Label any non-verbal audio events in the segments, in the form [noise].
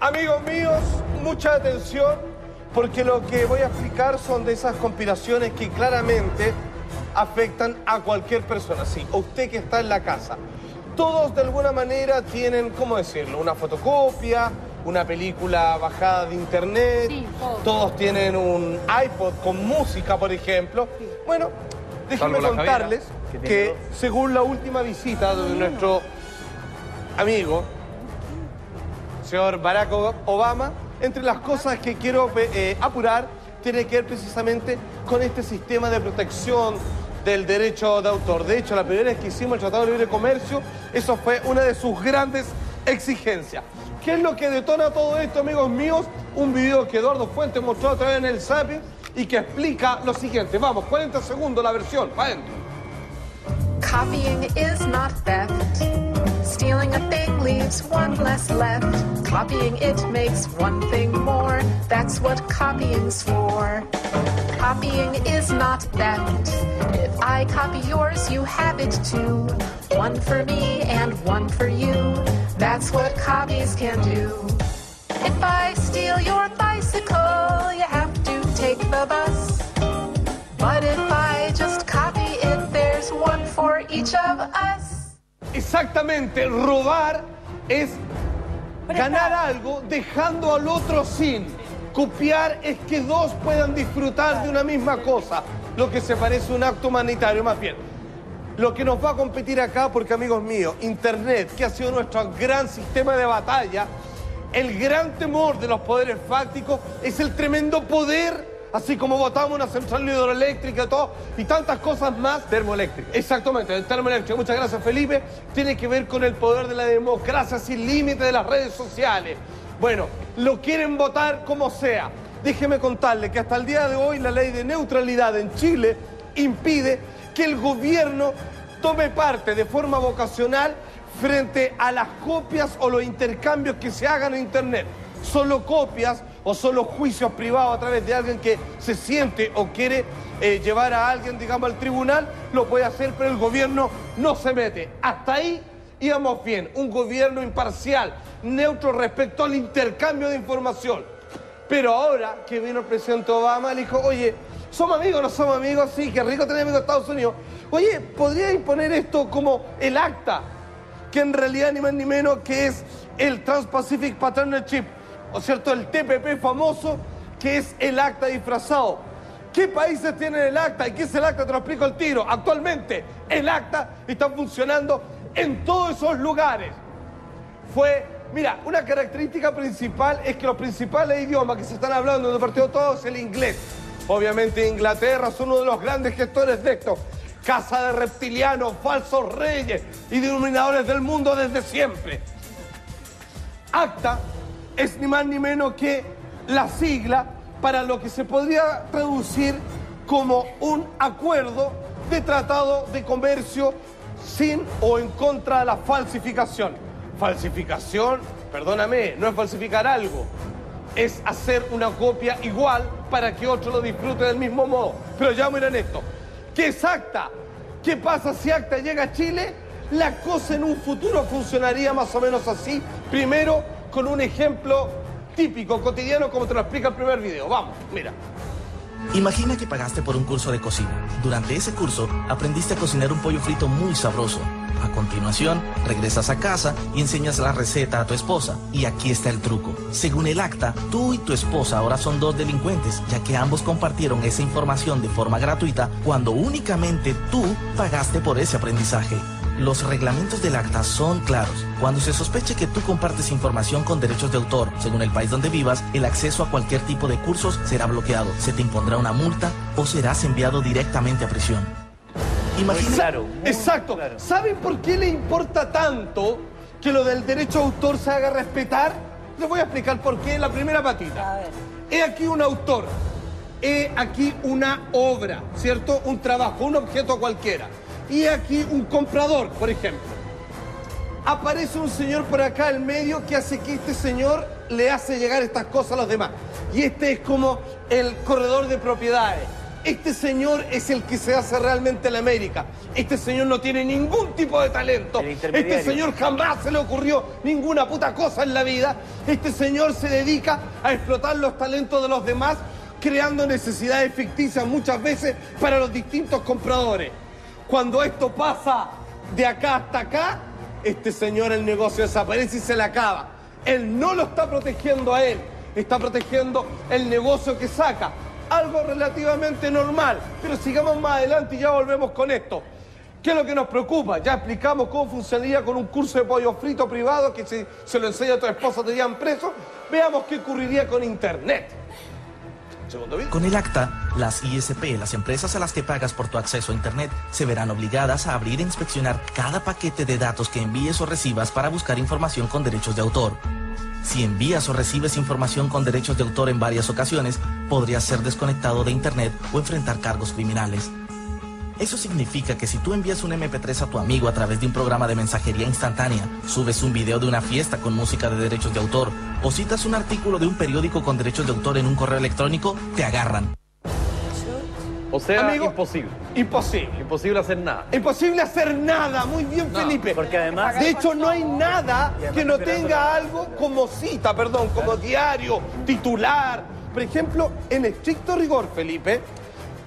Amigos míos, mucha atención, porque lo que voy a explicar son de esas compilaciones que claramente afectan a cualquier persona. Sí, a usted que está en la casa. Todos de alguna manera tienen, ¿cómo decirlo? Una fotocopia, una película bajada de internet. Sí, todos. todos tienen un iPod con música, por ejemplo. Bueno, déjenme contarles que según la última visita de nuestro amigo, señor Barack Obama, entre las cosas que quiero eh, apurar tiene que ver precisamente con este sistema de protección del derecho de autor. De hecho, la primera vez que hicimos el Tratado de Libre Comercio, eso fue una de sus grandes exigencias. ¿Qué es lo que detona todo esto, amigos míos? Un video que Eduardo Fuentes mostró otra vez en el Zapping y que explica lo siguiente. Vamos, 40 segundos la versión, para adentro. Copying is not. Stealing a thing leaves one less left. Copying it makes one thing more. That's what copying's for. Copying is not theft. If I copy yours, you have it too. One for me and one for you. That's what copies can do. If I steal your bicycle, you have to take the bus. But if I just copy it, there's one for each of us. Exactamente, robar es ganar algo dejando al otro sin. Copiar es que dos puedan disfrutar de una misma cosa, lo que se parece a un acto humanitario más bien. Lo que nos va a competir acá, porque amigos míos, Internet, que ha sido nuestro gran sistema de batalla, el gran temor de los poderes fácticos es el tremendo poder, así como votamos una central hidroeléctrica y todo, y tantas cosas más. Termoeléctrica. Exactamente, el termoeléctrico. Muchas gracias, Felipe. Tiene que ver con el poder de la democracia sin límite de las redes sociales. Bueno, lo quieren votar como sea. Déjeme contarle que hasta el día de hoy la ley de neutralidad en Chile impide que el gobierno tome parte de forma vocacional frente a las copias o los intercambios que se hagan en Internet. Solo copias o solo juicios privados a través de alguien que se siente o quiere eh, llevar a alguien, digamos, al tribunal, lo puede hacer, pero el gobierno no se mete. Hasta ahí íbamos bien. Un gobierno imparcial, neutro respecto al intercambio de información. Pero ahora que vino el presidente Obama, le dijo, oye, ¿somos amigos no somos amigos? Sí, qué rico tener amigos de Estados Unidos. Oye, ¿podría imponer esto como el acta? Que en realidad ni más ni menos que es el Trans-Pacific Partnership, o cierto, el TPP famoso, que es el acta disfrazado. ¿Qué países tienen el acta? ¿Y qué es el acta? Te lo explico el tiro. Actualmente, el acta está funcionando en todos esos lugares fue, mira, una característica principal es que los principales idiomas que se están hablando en el partido todo es el inglés. Obviamente Inglaterra es uno de los grandes gestores de esto. Casa de reptilianos, falsos reyes y denominadores del mundo desde siempre. ACTA es ni más ni menos que la sigla para lo que se podría traducir como un acuerdo de tratado de comercio sin o en contra de la falsificación. Falsificación, perdóname, no es falsificar algo, es hacer una copia igual para que otro lo disfrute del mismo modo. Pero ya miren esto, ¿qué es ACTA? ¿Qué pasa si ACTA llega a Chile? La cosa en un futuro funcionaría más o menos así. Primero, con un ejemplo típico, cotidiano, como te lo explica el primer video. Vamos, mira. Imagina que pagaste por un curso de cocina. Durante ese curso aprendiste a cocinar un pollo frito muy sabroso. A continuación, regresas a casa y enseñas la receta a tu esposa. Y aquí está el truco. Según el acta, tú y tu esposa ahora son dos delincuentes, ya que ambos compartieron esa información de forma gratuita cuando únicamente tú pagaste por ese aprendizaje. Los reglamentos del acta son claros. Cuando se sospeche que tú compartes información con derechos de autor, según el país donde vivas, el acceso a cualquier tipo de cursos será bloqueado, se te impondrá una multa o serás enviado directamente a prisión. Imagina... Claro. muy Exacto. claro. ¿Saben por qué le importa tanto que lo del derecho de autor se haga respetar? Les voy a explicar por qué en la primera patita. A ver. He aquí un autor, he aquí una obra, ¿cierto? Un trabajo, un objeto cualquiera. Y aquí un comprador, por ejemplo. Aparece un señor por acá al medio que hace que este señor le hace llegar estas cosas a los demás. Y este es como el corredor de propiedades. Este señor es el que se hace realmente la América. Este señor no tiene ningún tipo de talento. Este señor jamás se le ocurrió ninguna puta cosa en la vida. Este señor se dedica a explotar los talentos de los demás, creando necesidades ficticias muchas veces para los distintos compradores. Cuando esto pasa de acá hasta acá, este señor el negocio desaparece y se le acaba. Él no lo está protegiendo a él, está protegiendo el negocio que saca. Algo relativamente normal, pero sigamos más adelante y ya volvemos con esto. ¿Qué es lo que nos preocupa? Ya explicamos cómo funcionaría con un curso de pollo frito privado que si se lo enseña a tu esposa te llevan preso. Veamos qué ocurriría con Internet. Con el acta, las ISP, las empresas a las que pagas por tu acceso a Internet, se verán obligadas a abrir e inspeccionar cada paquete de datos que envíes o recibas para buscar información con derechos de autor. Si envías o recibes información con derechos de autor en varias ocasiones, podrías ser desconectado de Internet o enfrentar cargos criminales. Eso significa que si tú envías un MP3 a tu amigo a través de un programa de mensajería instantánea, subes un video de una fiesta con música de derechos de autor o citas un artículo de un periódico con derechos de autor en un correo electrónico, te agarran. O sea, Amigo. imposible. Imposible. Imposible hacer nada. Imposible hacer nada, muy bien Felipe. porque además- De hecho, no hay nada que no tenga algo como cita, perdón, como diario, titular. Por ejemplo, en estricto rigor, Felipe,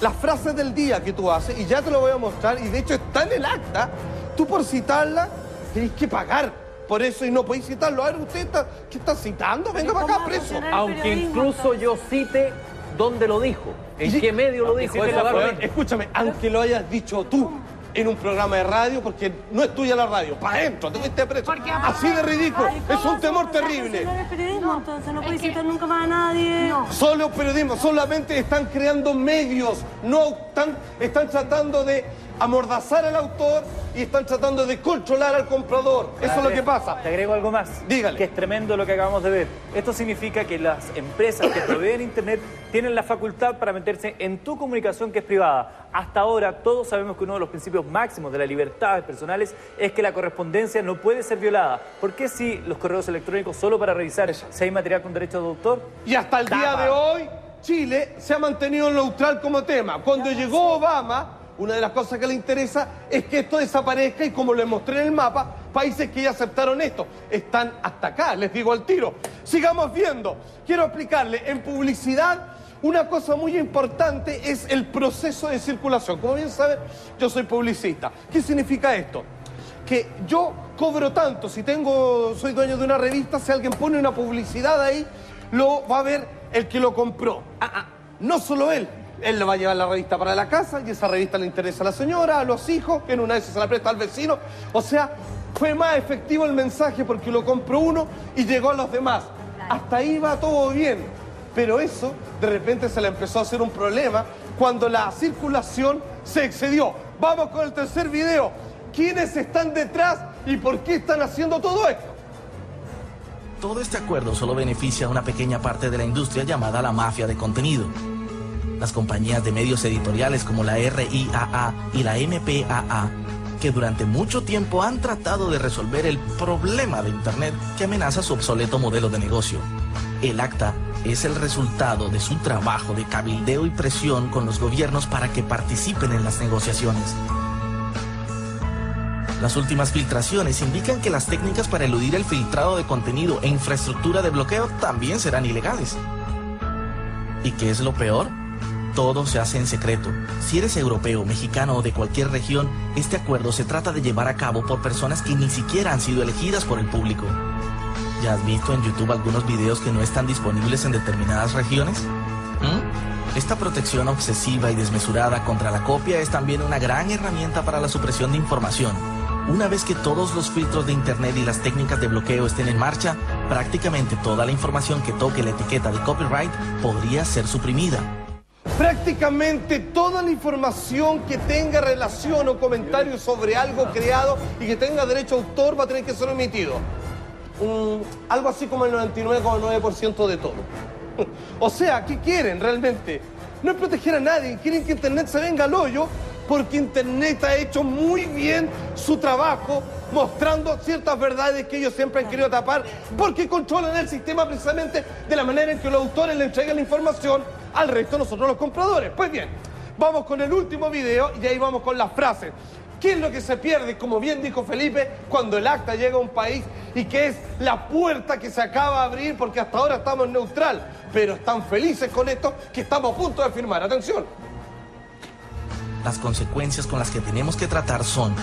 las frases del día que tú haces, y ya te lo voy a mostrar, y de hecho está en el acta, tú por citarla tenés que pagar por eso y no podéis citarlo. A ver, usted está, ¿qué está citando? Venga para acá, preso. Aunque incluso yo cite dónde lo dijo, en Y- qué medio lo dijo. Eso mismo. escúchame, aunque lo hayas dicho tú en un programa de radio, porque no es tuya la radio, para adentro, te fuiste preso. Porque Así de ridículo, Ay, es ¿cómo un temor terrible. de periodismo, entonces no puedes que- citar nunca más a nadie. No. Solo periodismo, solamente están creando medios, no están, están tratando de amordazar al autor y están tratando de controlar al comprador. Eso es lo que pasa. Te agrego algo más. Dígale. Que es tremendo lo que acabamos de ver. Esto significa que las empresas que proveen Internet tienen la facultad para meterse en tu comunicación que es privada. Hasta ahora todos sabemos que uno de los principios máximos de las libertades personales es que la correspondencia no puede ser violada. ¿Por qué si los correos electrónicos solo para revisar si hay material con derecho de autor? Y hasta el día de hoy, Chile se ha mantenido neutral como tema. Cuando llegó Obama, una de las cosas que le interesa es que esto desaparezca y como les mostré en el mapa, países que ya aceptaron esto están hasta acá, les digo al tiro. Sigamos viendo. Quiero explicarle, en publicidad, una cosa muy importante es el proceso de circulación. Como bien saben, yo soy publicista. ¿Qué significa esto? que yo cobro tanto, si tengo, soy dueño de una revista, si alguien pone una publicidad ahí, lo va a ver el que lo compró. Ah, ah, no solo él, él le va a llevar la revista para la casa y esa revista le interesa a la señora, a los hijos, que en una vez se la presta al vecino. O sea, fue más efectivo el mensaje porque lo compró uno y llegó a los demás. Hasta ahí va todo bien. Pero eso de repente se le empezó a hacer un problema cuando la circulación se excedió. Vamos con el tercer video. ¿Quiénes están detrás y por qué están haciendo todo esto? Todo este acuerdo solo beneficia a una pequeña parte de la industria llamada la mafia de contenido. Las compañías de medios editoriales como la RIAA y la MPAA, que durante mucho tiempo han tratado de resolver el problema de Internet que amenaza su obsoleto modelo de negocio. El acta es el resultado de su trabajo de cabildeo y presión con los gobiernos para que participen en las negociaciones. Las últimas filtraciones indican que las técnicas para eludir el filtrado de contenido e infraestructura de bloqueo también serán ilegales. ¿Y qué es lo peor? Todo se hace en secreto. Si eres europeo, mexicano o de cualquier región, este acuerdo se trata de llevar a cabo por personas que ni siquiera han sido elegidas por el público. ¿Ya has visto en YouTube algunos videos que no están disponibles en determinadas regiones? ¿Mm? Esta protección obsesiva y desmesurada contra la copia es también una gran herramienta para la supresión de información. Una vez que todos los filtros de Internet y las técnicas de bloqueo estén en marcha, prácticamente toda la información que toque la etiqueta de copyright podría ser suprimida. Prácticamente toda la información que tenga relación o comentario sobre algo creado y que tenga derecho a autor va a tener que ser omitido. Algo así como el 99,9% de todo. [laughs] O sea, ¿qué quieren realmente? No es proteger a nadie, quieren que Internet se venga al hoyo porque Internet ha hecho muy bien su trabajo mostrando ciertas verdades que ellos siempre han querido tapar porque controlan el sistema precisamente de la manera en que los autores le entregan la información al resto de nosotros los compradores. Pues bien, Vamos con el último video y ahí vamos con las frases. ¿Qué es lo que se pierde, como bien dijo Felipe, cuando el acta llega a un país y que es la puerta que se acaba de abrir porque hasta ahora estamos neutral, pero están felices con esto que estamos a punto de firmar? Atención. Las consecuencias con las que tenemos que tratar son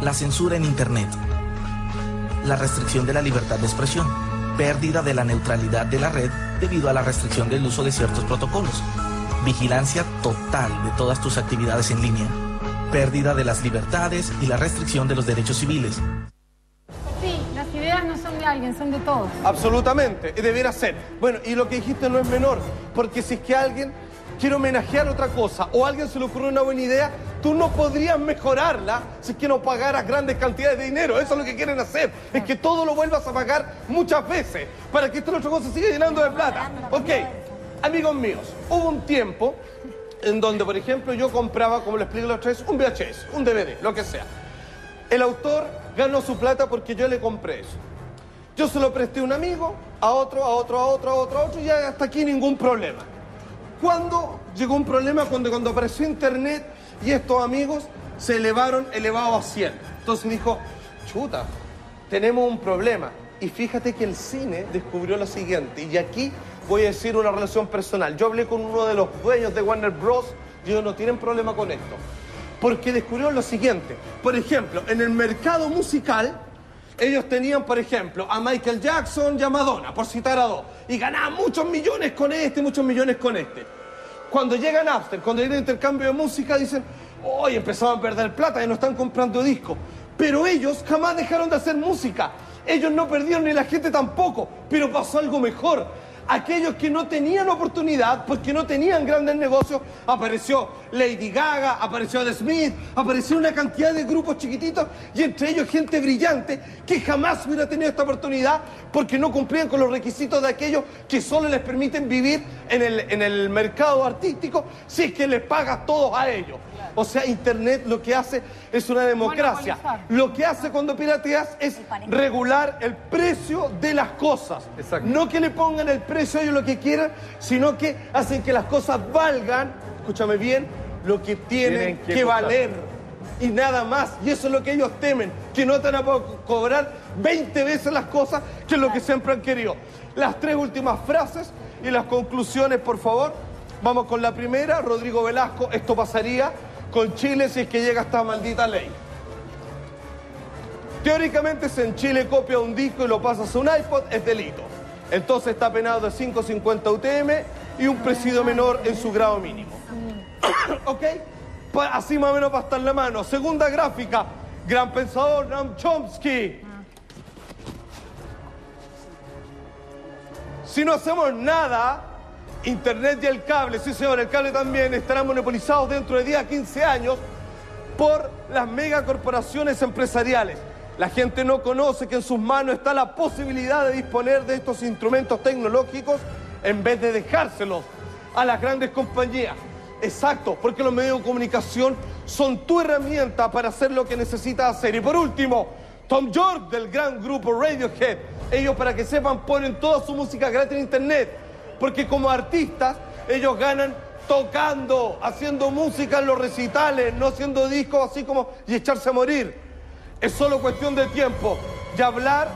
la censura en Internet, la restricción de la libertad de expresión, pérdida de la neutralidad de la red debido a la restricción del uso de ciertos protocolos, vigilancia total de todas tus actividades en línea, pérdida de las libertades y la restricción de los derechos civiles, Sí, las ideas no son de alguien, son de todos. Absolutamente, y debiera ser. Bueno, y lo que dijiste no es menor, porque si es que alguien quiere homenajear otra cosa o a alguien se le ocurre una buena idea, tú no podrías mejorarla si es que no pagaras grandes cantidades de dinero. Eso es lo que quieren hacer, es que todo lo vuelvas a pagar muchas veces para que esta otra cosa siga llenando de plata. Ok, amigos míos, hubo un tiempo en donde, por ejemplo, yo compraba, como le expliqué otra vez, un VHS, un DVD, lo que sea. El autor ganó su plata porque yo le compré eso. Yo se lo presté a un amigo, a otro, a otro, a otro, a otro, a otro, y hasta aquí ningún problema. ¿Cuándo llegó un problema? Cuando, apareció Internet y estos amigos se elevaron elevado a 100. Entonces dijo, chuta, tenemos un problema. Y fíjate que el cine descubrió lo siguiente, y aquí voy a decir una relación personal. Yo hablé con uno de los dueños de Warner Bros. y ellos no tienen problema con esto. Porque descubrieron lo siguiente. Por ejemplo, en el mercado musical, ellos tenían, por ejemplo, a Michael Jackson y a Madonna, por citar a dos. Y ganaban muchos millones con este, muchos millones con este. Cuando llega Napster, cuando llega el intercambio de música, dicen, hoy empezaban a perder plata y no están comprando discos. Pero ellos jamás dejaron de hacer música. Ellos no perdieron ni la gente tampoco. Pero pasó algo mejor aquellos que no tenían oportunidad, porque no tenían grandes negocios, apareció Lady Gaga, apareció The Smith, apareció una cantidad de grupos chiquititos y entre ellos gente brillante que jamás hubiera tenido esta oportunidad porque no cumplían con los requisitos de aquellos que solo les permiten vivir en el, en el mercado artístico si es que les pagas todos a ellos. O sea, Internet lo que hace es una democracia. Lo que hace cuando pirateas es regular el precio de las cosas. Exacto. No que le pongan el precio a ellos lo que quieran, sino que hacen que las cosas valgan, escúchame bien, lo que tienen, Tienen que valer. Y nada más. Y eso es lo que ellos temen, que no te van a poder cobrar 20 veces las cosas que lo que siempre han querido. Las tres últimas frases y las conclusiones, por favor. Vamos con la primera, Rodrigo Velasco, esto pasaría con Chile si es que llega esta maldita ley. Teóricamente, si en Chile copia un disco y lo pasas a un iPod, es delito. Entonces está penado de 5.50 UTM y un presidio menor en su grado mínimo. [coughs] ¿Ok? Así más o menos para estar en la mano. Segunda gráfica, gran pensador, Noam Chomsky. Si no hacemos nada, Internet y el cable, sí señor, el cable también, estarán monopolizados dentro de 10 a 15 años por las megacorporaciones empresariales. La gente no conoce que en sus manos está la posibilidad de disponer de estos instrumentos tecnológicos en vez de dejárselos a las grandes compañías. Exacto, porque los medios de comunicación son tu herramienta para hacer lo que necesitas hacer. Y por último, Tom York del gran grupo Radiohead. Ellos, para que sepan, ponen toda su música gratis en internet. Porque como artistas, ellos ganan tocando, haciendo música en los recitales, no haciendo discos así como y echarse a morir. Es solo cuestión de tiempo y hablar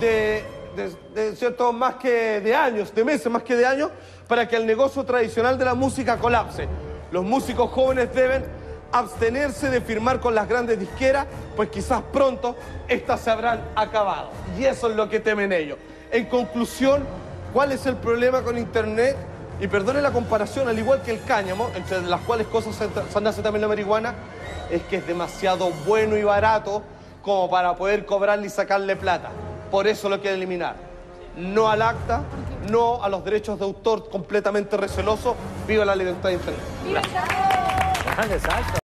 de, de- de cierto más que de años, de meses más que de años, para que el negocio tradicional de la música colapse. Los músicos jóvenes deben abstenerse de firmar con las grandes disqueras, pues quizás pronto estas se habrán acabado. Y eso es lo que temen ellos. En conclusión, ¿cuál es el problema con Internet? Y perdone la comparación, al igual que el cáñamo, entre las cuales cosas se, nace también la marihuana, es que es demasiado bueno y barato como para poder cobrarle y sacarle plata. Por eso lo quiere eliminar. No al acta, no a los derechos de autor completamente receloso. Viva la libertad de Internet. Sacha.